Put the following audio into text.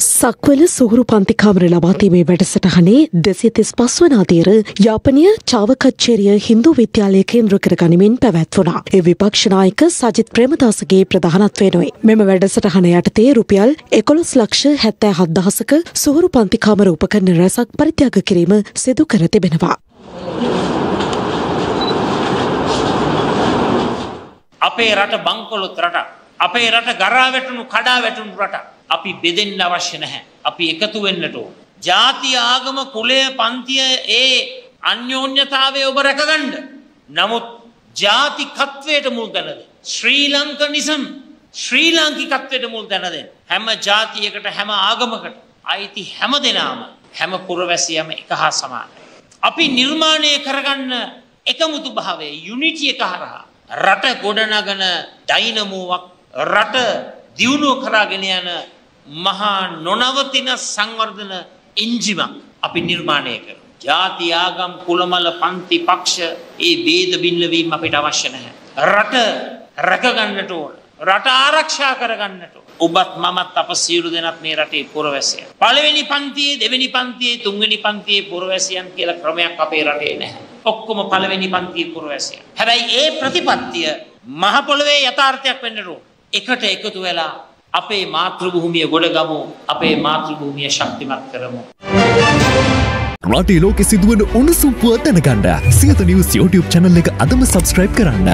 සක්වල සුහුරු පන්තිකාමර ලබාතීමේ වැඩසටහනේ දෙසිය තිස් පස්වනාදීර යාපනය චාවකච්චේරිය හින්දු විද්‍යාලය කේන්ද්‍ර කර ගනිමින් පැවැත්වුණා. ඒ විපක්ෂනායක සජිත් ප්‍රේමදාසගේ ප්‍රධානත්වයනොයි. මෙම වැඩසටහන යටතේ රුපියල් එකොළොස් ලක්ෂ හැත්තෑ හද්දහසක සුහුරු පන්තිකාමර උපකරණ රැසක් පරිත්‍යාග කිරීම සිදු කර තිබෙනවා. අපේ රට බංකොලොත් රටක්. අපේ රට ගරා වැටුණු කඩා වැටුණු රටක්. අපි බෙදෙන්න අවශ්‍ය නැහැ. අපි එකතු වෙන්නට ඕන. ජාතිය ආගම කුලය පන්තිය ඒ අන්‍යෝන්‍යතාවය ඔබ රැකගන්න. නමුත් ජාතිකත්වයට මුල් තැනද. ශ්‍රී ලංකනිසම් ශ්‍රී ලාංකිකත්වයට මුල් තැනද. හැම ජාතියකට හැම ආගමකට අයිති හැම දෙනාම හැම පුරවැසියම එක හා සමානයි. අපි නිර්මාණය කරගන්න එකමුතු භාවය යුනිටිය එක හරහා. රට ගොඩනගන ඩයිනමෝවක් රට දියුණුව කරාගෙන යන මහා නොනවතින සංවර්ධන එන්ජිමක් අපි නිර්මාණය කර. ජාති ආගම් කුළමල පන්ති පක්ෂ ඒ බේද බිල්ලවීම අපිට අවශ්‍ය නැහැ. රට රැකගන්නට ඕන. රට ආරක්ෂා කරගන්නට ඔබත් මමත් අප සියලු දෙනත් මේ රටේ පුරවැසිය. පළවෙනි පන්තියේ දෙවෙනි පන්තියේ තුන්වෙනි පන්තියේ පුරවැසියන් කියලා ක්‍රමයක් අපේ රටේ නැහැ. ඔක්කොම පළවෙනි පන්තියේ පුරවැසියන්. හැබැයි ඒ ප්‍රතිපත්තිය මහ පොළවේ යථාර්ථයක් වෙන්න ඕන. එකට එකතු වෙලා අපේ මාතෘභූමිය ගොඩගමු අපේ මාතෘභූමිය ශක්තිමත් කරමු. රටේ ලෝකෙ සිදුවන උණුසුම් පුව දැනගන්න සියත නිවස් YouTube චැනල් එක අදම සබස්ක්‍රයිබ් කරන්න.